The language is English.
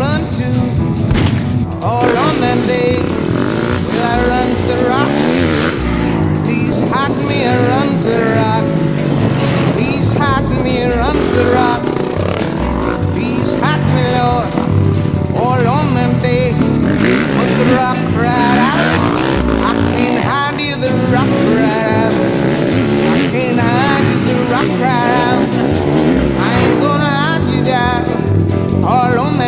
run to? Or on that day, will I run to the rock? Please hide me and run to the rock. Please hide me and run to the rock. Please hide me, Lord. All on that day, put the rock right out. I can't hide you, the rock right out. I can't hide you, the rock right out. I ain't gonna hide you down all on